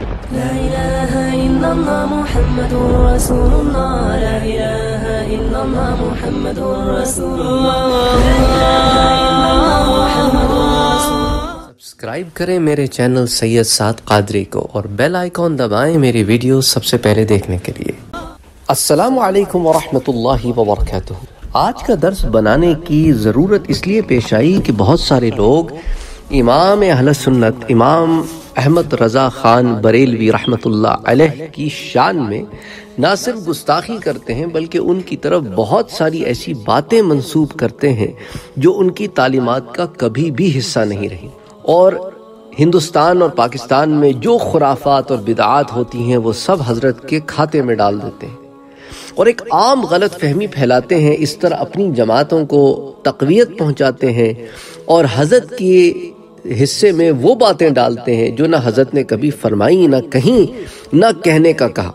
لا إله إلا الله محمد رسول الله. لا إله إلا الله محمد رسول الله. لا إله إلا الله محمد رسول سبسکرائب کریں میرے چینل سید سعد قادری کو اور بیل آئیکن دبائیں میری ویڈیو سب سے پہلے دیکھنے کے لیے. السلام علیکم ورحمۃ اللہ وبرکاتہ. آج کا درس بنانے کی ضرورت اس لیے پیش آئی کہ بہت سارے لوگ امام اہل سنت، امام احمد رضا خان بریلوی رحمۃ اللہ علیہ کی شان میں نہ صرف گستاخی کرتے ہیں بلکہ ان کی طرف بہت ساری ایسی باتیں منسوب کرتے ہیں جو ان کی تعلیمات کا کبھی بھی حصہ نہیں رہی۔ اور ہندوستان اور پاکستان میں جو خرافات اور بدعات ہوتی ہیں وہ سب حضرت کے کھاتے میں ڈال دیتے ہیں۔ اور ایک عام غلط فہمی پھیلاتے ہیں، اس طرح اپنی جماعتوں کو تقویت پہنچاتے ہیں اور حضرت کے حصے میں وہ باتیں ڈالتے ہیں جو نہ حضرت نے کبھی فرمائی، نہ کہیں، نہ کہنے کا کہا۔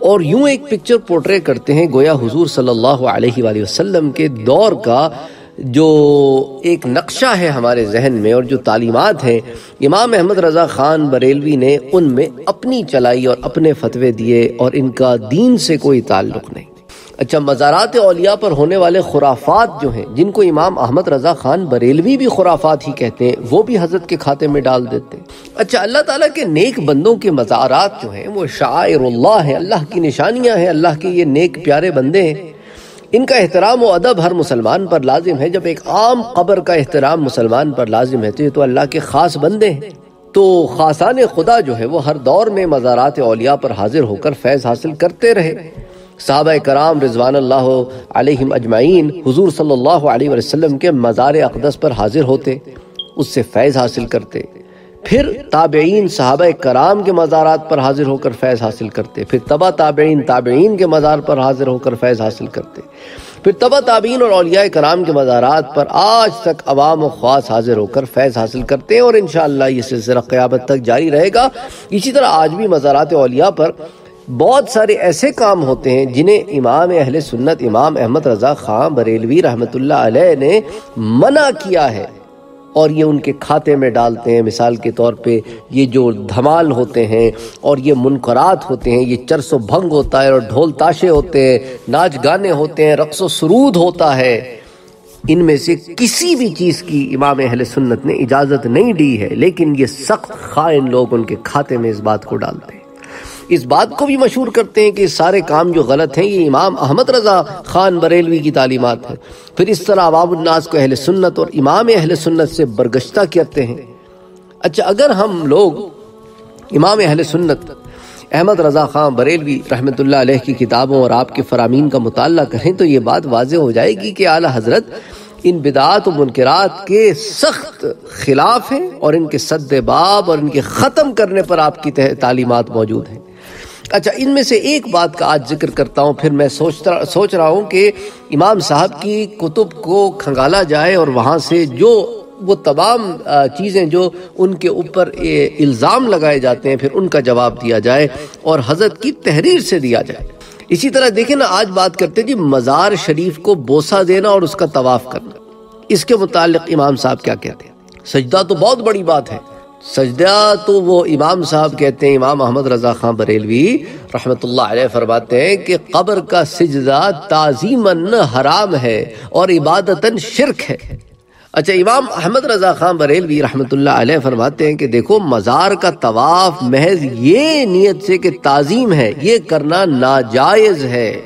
اور یوں ایک پکچر پورٹرے کرتے ہیں گویا حضور صلی اللہ علیہ وآلہ وسلم کے دور کا، جو ایک نقشہ ہے ہمارے ذہن میں اور جو تعلیمات ہیں۔ امام احمد رضا خان بریلوی نے ان میں اپنی چلائی اور اپنے فتوے دیے اور ان کا دین سے کوئی تعلق نہیں۔ اچھا مزارات اولیاء پر ہونے والے خرافات جو ہیں، جن کو امام احمد رضا خان بریلوی بھی خرافات ہی کہتے ہیں، وہ بھی حضرت کے کھاتے میں ڈال دیتے ہیں۔ اچھا اللہ تعالیٰ کے نیک بندوں کے مزارات جو ہیں، وہ شاعر اللہ ہیں، اللہ کی نشانیاں ہیں، اللہ کے یہ نیک پیارے بندے ہیں۔ ان کا احترام و ادب ہر مسلمان پر لازم ہے۔ جب ایک عام قبر کا احترام مسلمان پر لازم ہے، تو یہ تو اللہ کے خاص بندے ہیں۔ تو خاصان خدا جو ہے، وہ ہر دور میں مزارات اولیاء پر حاضر ہو کر فیض حاصل کرتے رہے۔ صحابہ کرام رضوان اللہ علیہم اجمعین حضور صلی اللہ علیہ وسلم کے مزار اقدس پر حاضر ہوتے، اس سے فیض حاصل کرتے۔ پھر تابعین صحابہ کرام کے مزارات پر حاضر ہو کر فیض حاصل کرتے۔ پھر تبا تابعین تابعین کے مزار پر حاضر ہو کر فیض حاصل کرتے۔ پھر تبا تابعین اور اولیاء کرام کے مزارات پر آج تک عوام و خواص حاضر ہو کر فیض حاصل کرتے ہیں اور انشاءاللہ یہ سلسلہ قیامت تک جاری رہے گا۔ اسی طرح آج بھی مزارات اولیاء پر بہت سارے ایسے کام ہوتے ہیں جنہیں امام اہل سنت، امام احمد رضا خان بریلوی رحمت اللہ علیہ نے منع کیا ہے اور یہ ان کے کھاتے میں ڈالتے ہیں۔ مثال کے طور پہ یہ جو دھمال ہوتے ہیں اور یہ منقرات ہوتے ہیں، یہ چرس و بھنگ ہوتا ہے اور ڈھول تاشے ہوتے ہیں، ناچ گانے ہوتے ہیں، رقص و سرود ہوتا ہے۔ ان میں سے کسی بھی چیز کی امام اہل سنت نے اجازت نہیں دی ہے، لیکن یہ سخت خائن لوگ ان کے کھاتے میں اس بات کو ڈالتے ہیں۔ اس بات کو بھی مشہور کرتے ہیں کہ سارے کام جو غلط ہیں، یہ امام احمد رضا خان بریلوی کی تعلیمات ہیں۔ پھر اس طرح عوام الناس کو اہل سنت اور امام اہل سنت سے برگشتہ کرتے ہیں۔ اچھا اگر ہم لوگ امام اہل سنت، احمد رضا خان بریلوی رحمت اللہ علیہ کی کتابوں اور آپ کے فرامین کا مطالعہ کریں تو یہ بات واضح ہو جائے گی کہ اعلیٰ حضرت ان بدعات و منکرات کے سخت خلاف ہیں اور ان کے صد باب اور ان کے ختم کرنے پر آپ کی تعلیمات موجود ہیں۔ اچھا ان میں سے ایک بات کا آج ذکر کرتا ہوں، پھر میں سوچ رہا ہوں کہ امام صاحب کی کتب کو کھنگالا جائے اور وہاں سے جو وہ تمام چیزیں جو ان کے اوپر الزام لگائے جاتے ہیں، پھر ان کا جواب دیا جائے اور حضرت کی تحریر سے دیا جائے۔ اسی طرح دیکھیں نا، آج بات کرتے جی مزار شریف کو بوسہ دینا اور اس کا طواف کرنا۔ اس کے متعلق امام صاحب کیا کہتے ہیں؟ سجدہ تو بہت بڑی بات ہے۔ سجدہ تو وہ امام صاحب کہتے ہیں، امام محمد رضا خان بریلوی رحمت اللہ علیہ فرماتے ہیں کہ قبر کا سجدہ تعظیماً حرام ہے اور عبادتاً شرک ہے۔ اچھا امام احمد رضا خان بریلوی رحمت اللہ علیہ فرماتے ہیں کہ دیکھو، مزار کا طواف محض یہ نیت سے کہ تعظیم ہے، یہ کرنا ناجائز ہے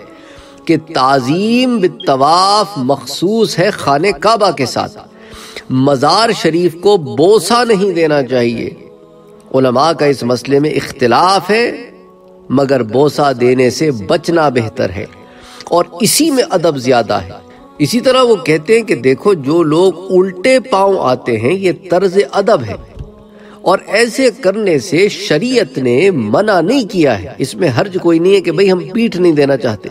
کہ تعظیم بالطواف مخصوص ہے خانہ کعبہ کے ساتھ۔ مزار شریف کو بوسہ نہیں دینا چاہیے۔ علماء کا اس مسئلے میں اختلاف ہے، مگر بوسہ دینے سے بچنا بہتر ہے۔ اور اسی میں ادب زیادہ ہے۔ اسی طرح وہ کہتے ہیں کہ دیکھو جو لوگ الٹے پاؤں آتے ہیں، یہ طرز ادب ہے۔ اور ایسے کرنے سے شریعت نے منع نہیں کیا ہے۔ اس میں حرج کوئی نہیں ہے کہ بھئی ہم پیٹھ نہیں دینا چاہتے۔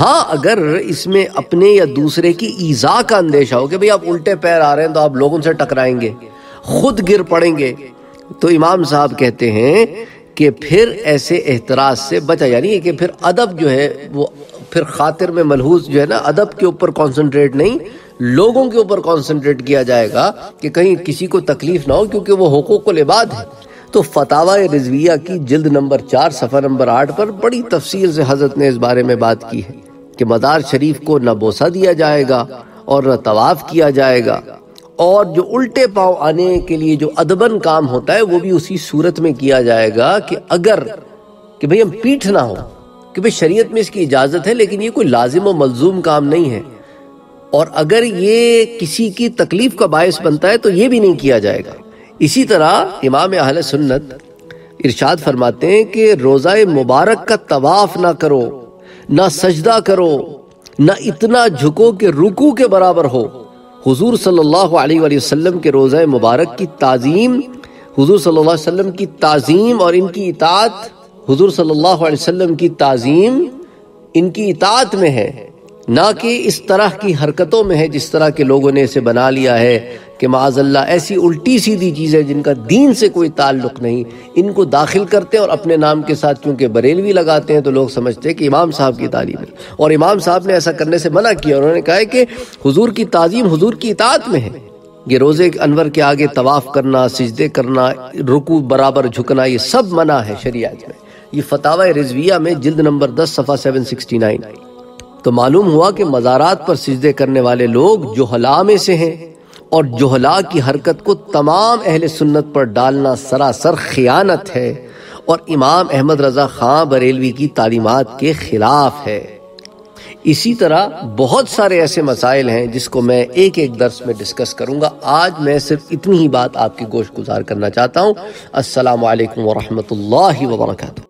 ہاں اگر اس میں اپنے یا دوسرے کی ایزا کا اندیشہ ہو کہ بھئی آپ الٹے پیر آ رہے ہیں تو آپ لوگوں سے ٹکرائیں گے، خود گر پڑیں گے۔ تو امام صاحب کہتے ہیں کہ پھر ایسے احتراز سے بچا یعنی کہ پھر ادب جو ہے وہ پھر خاطر میں ملحوظ جو ہے نا، ادب کے اوپر کانسنٹریٹ نہیں، لوگوں کے اوپر کانسنٹریٹ کیا جائے گا کہ کہیں کسی کو تکلیف نہ ہو، کیونکہ وہ حقوق العباد ہے تو فتاوہ رضویہ کی جلد نمبر چار، صفحہ نمبر آٹھ پر بڑی تفصیل سے حضرت نے اس بارے میں بات کی ہے کہ مدار شریف کو نہ بوسہ دیا جائے گا اور نہ طواف کیا جائے گا۔ اور جو الٹے پاؤں آنے کے لیے جو ادبن کام ہوتا ہے، وہ بھی اسی صورت میں کیا جائے گا کہ اگر کہ بھئی ہم پیٹھ نہ ہو کہ بھئی شریعت میں اس کی اجازت ہے، لیکن یہ کوئی لازم و ملزوم کام نہیں ہے۔ اور اگر یہ کسی کی تکلیف کا باعث بنتا ہے، تو یہ بھی نہیں کیا جائے گا۔ اسی طرح امام اہل سنت ارشاد فرماتے ہیں کہ روزہ مبارک کا طواف نہ کرو، نہ سجدہ کرو، نہ اتنا جھکو کہ رکو کے برابر ہو۔ حضور صلی اللہ علیہ وآلہ وسلم کے روزہ مبارک کی تعظیم، حضور صلی اللہ علیہ وسلم کی تعظیم اور ان کی اطاعت حضور صلی اللہ علیہ وسلم کی تعظیم ان کی اطاعت میں ہے، نہ کہ اس طرح کی حرکتوں میں ہے جس طرح کے لوگوں نے اسے بنا لیا ہے کہ معاذ اللہ ایسی الٹی سیدھی چیزیں جن کا دین سے کوئی تعلق نہیں، ان کو داخل کرتے ہیں اور اپنے نام کے ساتھ چونکہ بریلوی لگاتے ہیں تو لوگ سمجھتے ہیں کہ امام صاحب کی تعلیم ہے۔ اور امام صاحب نے ایسا کرنے سے منع کیا، انہوں نے کہا ہے کہ حضور کی تعظیم حضور کی اطاعت میں ہے۔ یہ روزے انور کے آگے طواف کرنا، سجدے کرنا رکو برابر جھکنا، یہ سب منع ہے شریعت میں۔ یہ فتاوہ رضویہ میں جلد نمبر دس صفحہ سیون سکسٹی نائن۔ تو معلوم ہوا کہ مزارات پر سجدے کرنے والے لوگ جوہلا میں سے ہیں اور جوہلا کی حرکت کو تمام اہل سنت پر ڈالنا سراسر خیانت ہے اور امام احمد رضا خان بریلوی کی تعلیمات کے خلاف ہے۔ اسی طرح بہت سارے ایسے مسائل ہیں جس کو میں ایک ایک درس میں ڈسکس کروں گا۔ آج میں صرف اتنی ہی بات آپ کی گوشت گزار کرنا چاہتا ہوں۔ السلام علیکم ورحمۃ اللہ وبرکاتہ۔